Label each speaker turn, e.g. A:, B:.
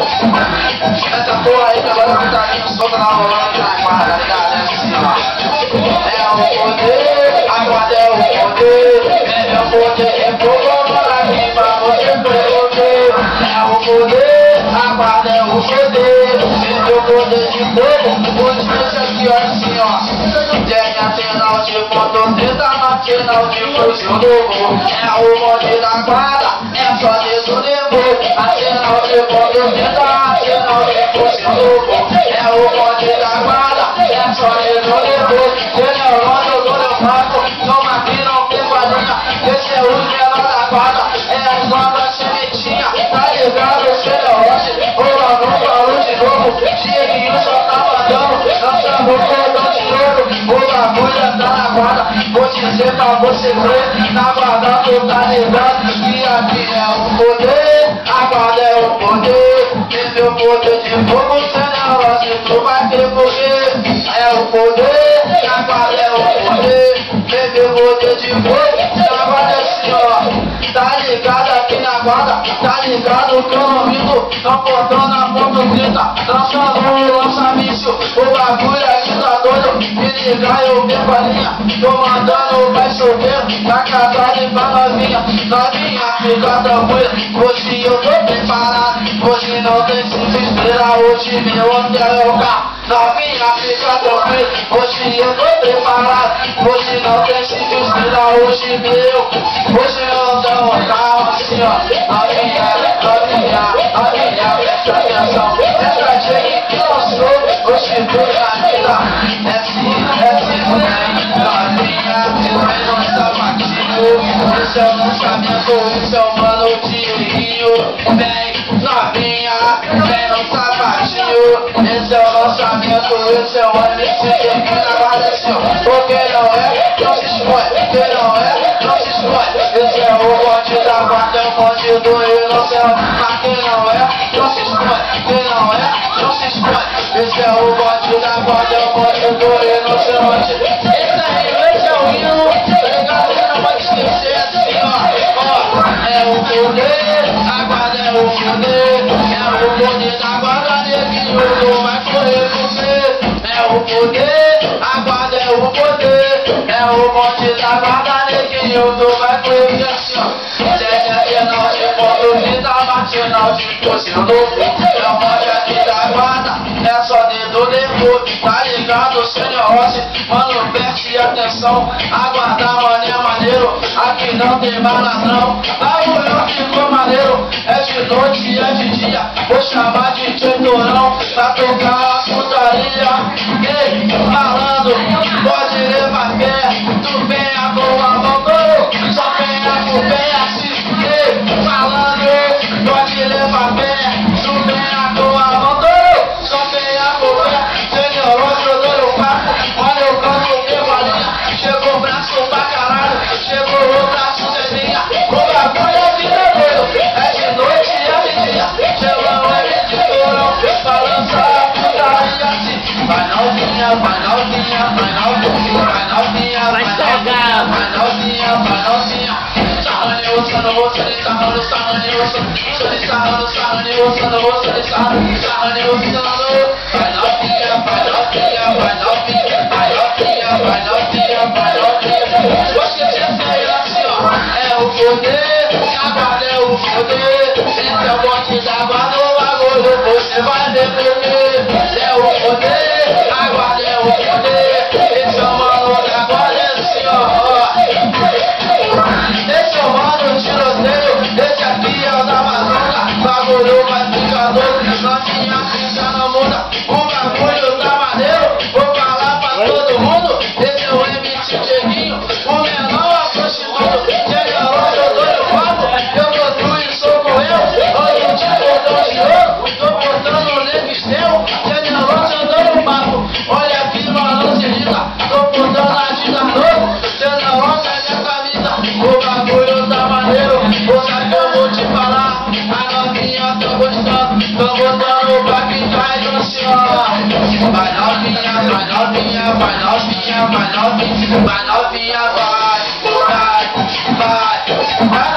A: Essa porra aí agora tá vindo solta na rolando na quadra, ligado? É o poder, a guarda é o poder. É meu poder, é fogo, mora aqui pra você proteger. É o poder, a guarda é o poder. É meu poder de fogo, vou te deixar aqui, ó, assim, ó. Tem antenal de ponto 30, matinal de fuzil novo. É o monte da guarda, é só dedo de Acenal de ponto 30, acenal de fuzil novo. É o monte da guarda, é só dedo de General do Leopardo, toma aqui, não tem farinha. Esse é o menor da guarda, é as novas sementinha. Tá ligado, General Rossi? O Lano falou de novo, Dieguinho só tá mandando. Não chamou cordão de ouro, o bagulho tá na guarda. Vou dizer pra você crer, na guarda tu tá ligado. Poder, a guarda é o poder. E meu poder de fogo, Rossi, tu vai ter poder. É o poder, a guarda é o poder. E meu poder de fogo, é assim, ó. Tá ligado aqui na guarda, tá ligado que eu não minto. Não portão na ponta 30, transformou o lança-míssil. O bagulho aí ligar eu perco a linha. Tô mandando, vai chover, tá casado pra novinha. Novinha, fica tranquila, hoje eu tô preparado. Hoje não tem se desesperar, hoje meu hotel é o carro. Novinha, fica tranquila, hoje eu tô preparado. Hoje não tem se desesperar, hoje meu. Hoje eu dou um carro assim, ó. Novinha, novinha, novinha, presta atenção. Essa Jake que lançou, hoje tu na vida. Sapatinho. Esse é o o Dieguinho. Vem, novinha, vem no sapatinho. Esse é o lançamento, esse é o MC Dieguinho na guarda assim, ó. Porque não é, não se expõe. Quem não é, não se expõe. Esse é o bonde da guarda, é o bonde do inocente. Mas quem não é, não se expõe. Quem não é, não se expõe. Esse é o bonde da guarda, é o bonde do inocente. É o poder, a guarda é o poder. É o monte da guarda, neguinho, tu vai correr assim, ó. Sete penal de ponto, vida matinal de fuzil novo. É o monte aqui da guarda, é só dedo depois. Tá ligado, senhor Rossi? Mano, preste atenção. Aguardar, mano, é maneiro. Aqui não tem malandrão. Bagulho ficou maneiro. É de noite, é de dia. Vou chamar de Torão pra tocar. Ei, Vai novinha, vai novinha, vai novinha, vai novinha. Sarrane, ossando, ossando, sarrando, sarrane, ossando, sarrando, sarrane, ossando, ossando, sarrando, sarrane, ossando. Vai novinha, vai novinha, vai novinha. Vou esquecer essa aí assim, ó. É o poder, a guarda é o poder. Esse é o bote da guarda, o bagulho você vai devolver. É o Yeah. Botando pra ficar e assim, ó. Vai novinha, vai novinha, vai novinha, vai novinha, vai novinha, vai, vai, vai. Vai